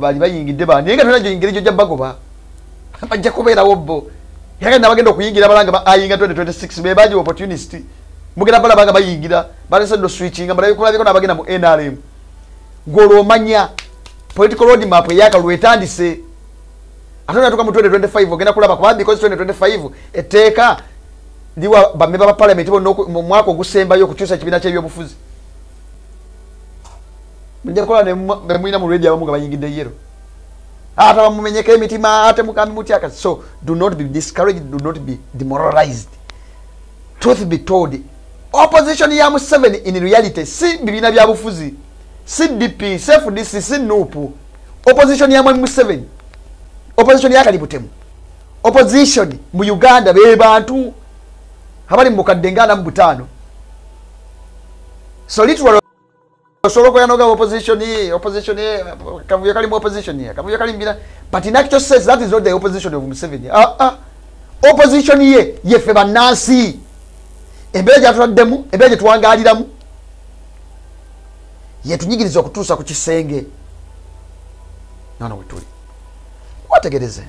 bali bayingidde ba naye nga tona gyoyingira egyo gya bagoba. Bajja kubeerawo bo yagenda bagenda okuyingira balanga ayinga 2026 bebaji opportunist. Mugenda balaba nga bayingira balesendo switchinga balakulabiko nabagenda mu nrm ngolwo omanya political road map eyakalulu etandise ate natuka mu 2025 ogenda kulaba kuba because 2025 etteeka liwa bameba ba parliament bonna mu mwaka ogusembayo okukyusa ekibiina kyebyobufuzi mujja kukola nemwina mu radio abamu nga bayingidde yero. Ate bamumenyeko emitima ate mukambi mutyaka so do not be discouraged do not be demoralized. Truth be told opposition ya museveni in reality si bibiina bya bufuzi si dp si fdc si nupu opposition ya mwami museveni opposition ya kalibutemu. Opposition mu uganda be bantu abali mu bukadde nga ana mu butaano so literally osobola okuyanoga opposition ye opposition ye kavuyo kali mu opposition ye kavuyo kali mbina but in actual sense that is not the opposition of museveni. Ah ah. Opposition ye yeffe bannansi embeera gyatuladdemu embeera gyetuwangaliramu yetunyigiriza okutuusa ku kisenge. Nano wetuli wetegereze.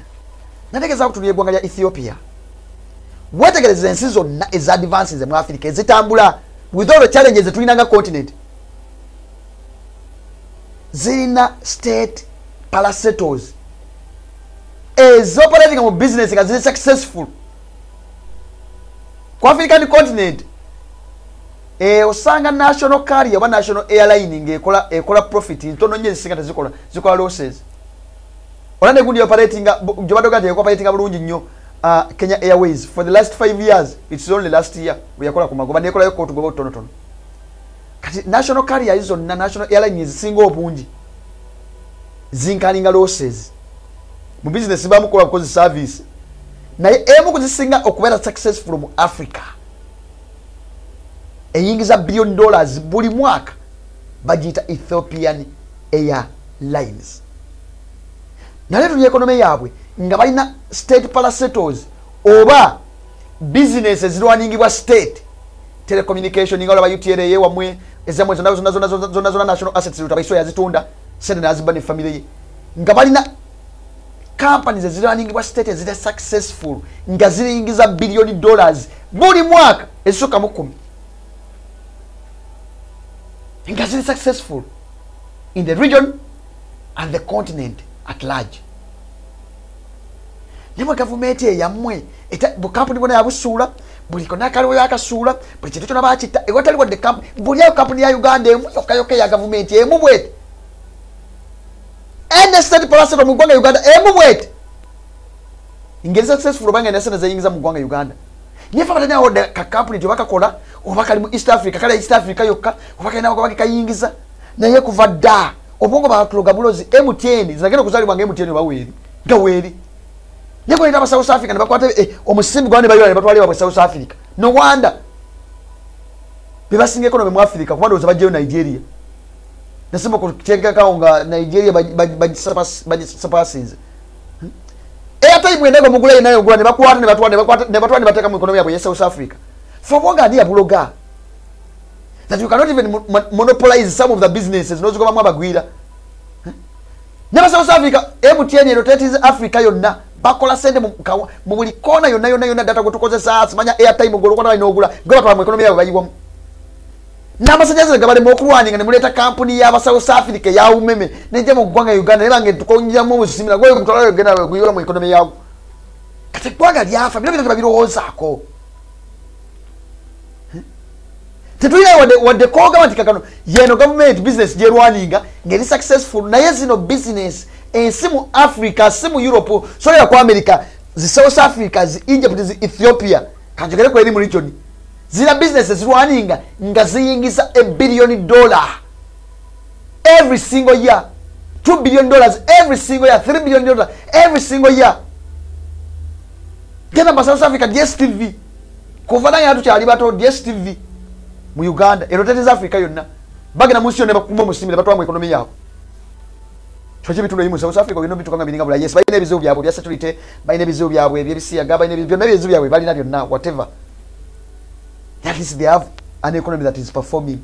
Nategeeza kutulya eggwanga lya ethiopia. Wetegereze ensi zonna eza advances mu africa ezitambula. With all the challenges zetulina nga continent zirina state parasetals ezoperating mu business nga ziri successful. Ku african continent eh, osanga national carrier oba national airline ngaekola ekola profit ntono nyo ezisinga tezikola zikola losses. Ola negundi operatinga gyobadoga nti ekoperatinga bulungi nnyo uh, kenya airways. For the last five years its only last year weyakola ku magoba nekolayo kotugoba otutonotono kati national carrier zonna national airline ezisinga obungi. Zinkalinga losses. Mu business bamukola kukozi service. Naye emu kuzisinga okubeera successful mu africa. Eyingiza billion dollars buli mwaka bagiyita ethiopian airlines. Naye tuli ekonome yaabwe nga balina state parasetals oba business ezirwaningibwa state. Telecommunication nga olaba utla wamwe ezamwe zonna zonna zonna zonna zonna national assets lutabaiso yazitunda sente naziba ne famire ye nga balina companies ezirwaningibwa state eziri successful nga ziringiza billion dollars. Buli mwaka ezisukka mu kumi nga ziri successful in the region and the continent at large. Nemwe gavumenti eyammwe bukampuni bwona yabusuula buli kona kaliwo yakasuula buli kintu kyona bakitta. Ewatali wadde buli ayo kampuni ya uganda emu yokkayoka eya gavumenti emu bwete. Ene state parasito mu ggwanga uganda emu bwete. Ngeri successful obanga ene sente zeyingiza mu ggwanga uganda. Naye fe batani awo ka kampuni gyoba kakola oba kali mu east africa kale east africa yokka oba kalina bagaba kekayingiza naye kuva dda. Obwongo batuloga bulozi mtn zinagenda okuzalibwa nga mtn oba weeri nga weeri naye koleta aba south africa nebakwata eh, omusimbi gwa nebayula nebatwala babwe south africa. No wanda bebasinga economy mu africa kuba ndowooza bajjayo nigeria. Nasimba okuteekekawo nga nigeria bagisapasinze airtime endago mugulayo nayo ogula nebakwata nebatwala nebateeka mu economy yabwe ye south africa. Fe obwonga ani yabuloga that you cannot even mo- mo- monopolize some of the businesses nozigobamu abagwira. Neba south africa mtn eno tetize africa yonna bakola sente mu buli kona yonna yonna yonna data gwetukozesa simanya airtime golokona balina ogula gabatwala mu economy yabwe bayiwamu n'amasanyalaze gabalema okulwaninga nemuleeta kampuni y'aba south africa eyawumeme nejja mu ggwanga uganda naye bange tukonyiramu obusimira gwemutwalagenda guyola mu economy yago kati eggwanga lyafa bino bino tebabirowoozaako tetulina wadde kogamba nti kakano yeno gavumenti business gyerwaninga ngeri successful naye zino business ensi mu africa si mu europe solera ku america zi south africa zi egypt zi ethiopia. Kanjogere ku eri mu region. Zina business ezirwaninga nga ziyingiza a billion dollar. Every single year 2 billion dollars every single year 3 billion dollars every single year. Genda mu south africa dstv kuva nange tukyali bato dstv mu uganda ero teteza africa yonna. Bagenda munsi yonna bakuma omusimire batwala mu ekonomi yaabwe kyoki ebitundu ebimu south africa olina ebintu kanga biringa bula yes balina ebizibu byabwe bya security balina ebizibu byabwe ebyebisiyaga balina byonna ebizibu byabwe balina byonna whatever. At least they have an economy that is performing.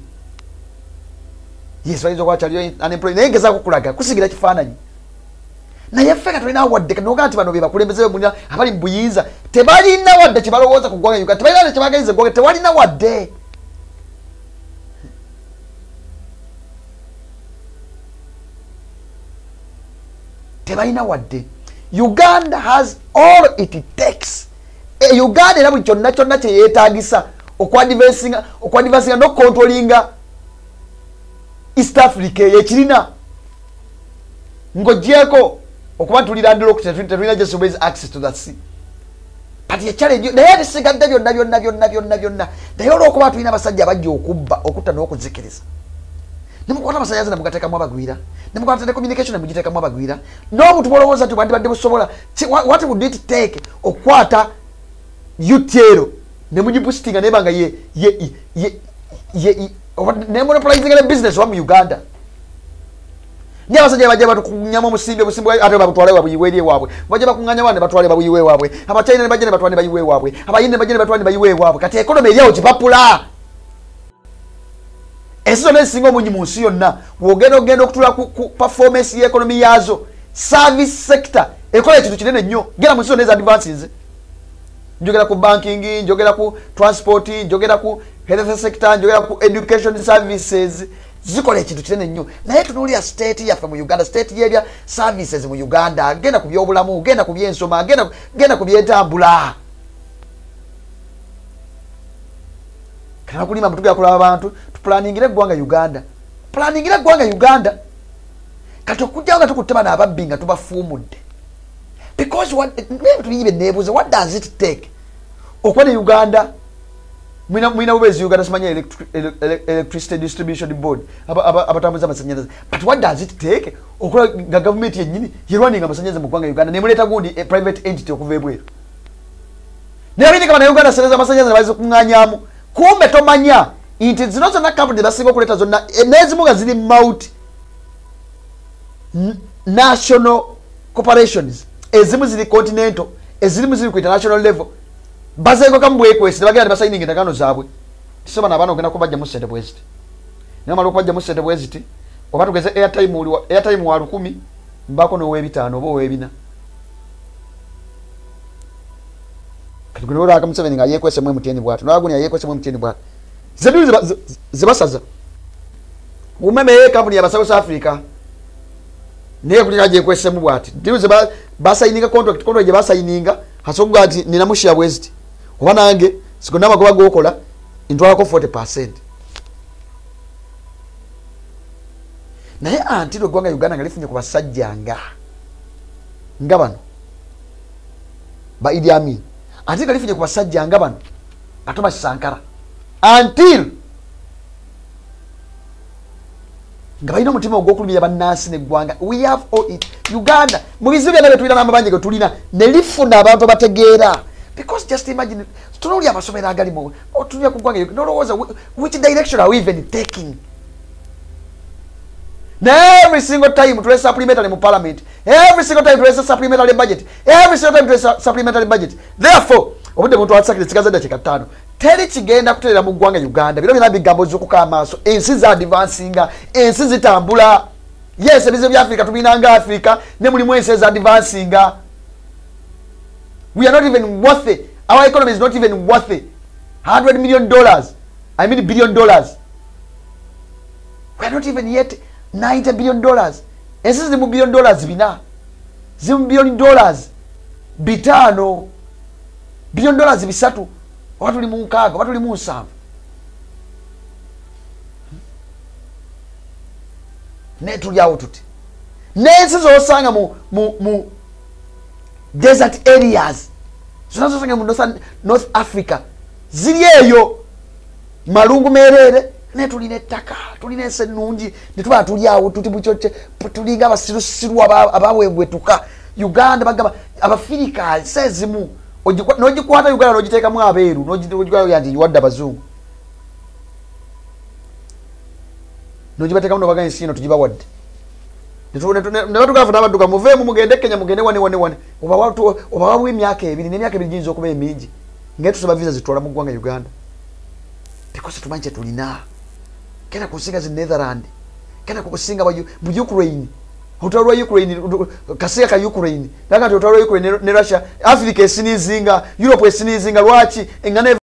Yes bayinza okuba kyaliyo unemployed naye ngezaako kulaga kusigira kifaananyi naye ffe nga tulina wadde noga nti bano be bakulembeze bemuna abali mu buyinza tebalina wadde kyebalowooza ku ggwanga uganda tebalina wadde kyebagaliza eggwanga tewalina wadde tebalina wadde. Uganda has all it takes. E uganda era buli kyonna kyonna kyeyetagisa okwadvansinga okwadvansinga nokukontrolinga east africa eyo ekirina. Ng'ogyeko okuba tulilandira okutulina just always access to that sea. But echallenge naye ate sigadde byonna byonna byonna byonna byonna. Naye olwokuba tulina abasajja abajja okubba okutta n'okuzikiriza nemukwata amasanyalaze nemugateekamu abagwira nemukwata ne communication nemugiteekamu abagwira n'obuntu bwolowooza nti bwandibadde busobola what would it take okukwata utero nemugibustinga neba nga ye ye ye nemonopolizinga ne business wa mu uganda. Ni abasajja bajja batukunyamu omusimbi obusimbi ate babutwale babuyiwe eri ewaabwe bajja bakuŋŋanya wane batwale babuyiwe ewaabwe abachina ne bajja ne batwale bayiwe ewaabwe abayindi ne bajja ne batwale ne bayiwe ewaabwe kati ekonomi eryawo kipapula ensi zonna ezisinga omungi mu nsi yonna wogenda okugenda okutula ku, performance y'ekonomi yaazo service sector ekola ekintu kinene nnyo. Genda mu nsi zonna eza advances. Njogera ku banking njogera ku transport njogera ku health sector njogera ku education services zikola ekintu kinene nnyo. Naye tunuulira state yaffe mu uganda state yerya services mu uganda genda ku byobulamu genda ku byensoma genda ku byentambula kana kulima mutugera kulaba abantu tupulaningire eggwanga uganda. Pulaningire eggwanga uganda. Kati okujjawo nga tukutte bano ababbi nga tubafuumudde. Because bingi byeneebuuza what does it take? Okuba ne uganda mwina bubezi uganda simanya electri- ele- ele- electricity distribution board aba- aba- abatambuza amasanyalaze. But what does it take? Okola nga gavumenti yennyini yerwaninga amasanyalaze mu ggwanga uganda nemuleeta gundi e private entity okuva ebweru. Nabindika bana uganda sereza amasanyalaze nebaza kuŋŋanyamu kumbe tomanya nti zino zonna kampuni zebasinga okuleeta zonna e- n'ezimu nga ziri mount n- national corporations. Ezimu ziri continental ezimu ziri ku international level. Bazengokamu bwekwesi nebagenda nebasayininga endagano zaabwe. Tisobana abaana ogenda kubajjamu sente bweziti naye mala okubajjamu sente bweziti oba tugeze airtime airtime wa lukumi mbako nowebitaano oba owebina gwe museveni nga yekwesemu zebiri zibasaza umeme yaba south africa naye gyekwesemu bwati ba- basayininga contract contract hasokuga bweziti oba nange gokola ntwalako 40 percent. Naye anti lwe eggwanga uganda nga lifunye ku nga bano ba idi anti nga lifunye ku basajja nga bano ba thomas sankara. Until nga balina omutima ogw'okulumira bannansi neggwanga we have all it. Uganda mu bizibu byonna byetulina n'amabanja ge tulina ne lifuna abantu abategeera. Because just imagine tunooli amasomero agalimu otunira ku ggwanga nolowooza whi- which direction are we even taking every single time tulese supplementary mu parliament every single time tulese supplementary budget every single time tulese supplementary budget. Therefore obudde muntu atsakire sigaza chika tano teri kigenda kutereera mu ggwanga uganda bino bina bigambo zikuka amaaso. Ensi za advansinga ensi zitambula. Yes ebizibu bya africa tubina nga africa ne mulimu ensi eza advansinga we are not even worth our economy is not even worth it. 100 million dollars. I mean billion dollars. We are not even yet 90 billion dollars. Ensi ziri mu billion dollars bina ziri mu billion dollars. Bitaano billion dollars bisatu. Oba tuli mu nkaaga oba tuli mu nsanvu. Naye tuli awo tuti. N'ensi zosanga mu, mu, mu desert areas. Zonna zosanga mu north, africa. Ziri eyo. Malungu mereere naye tulina ettaka tulina ensi ennungi netubaa tuli awo tuti mukyokye tulinga abasirusiru aba- abawebwetuka uganda bagamba abafirika nsi ezimu ogikwa- n'ogikwata uganda n'ogiteekamu abeeru n'ogitwala nti wadde abazungu. N'ogibateekamu nobaga ensi ino tugibawadde nebatugaafu n'abadduka muveemu mugende kenya mugende wane wane wane. Obawabu emyaka ebiri n'emyaka ebiri giyinza okuba emingi ngaye tusaba visa zitwala mu ggwanga uganda. Because tumanyi kyetulina genda ku nsinga zi netherland kena kukusinga mu ukraine. Olutalo lwa ukraine kaseera ka ukraine. Naga nti olutalo lwa ukraine ne russia. Africa esinizinga europe esinizinga lwaki? Engano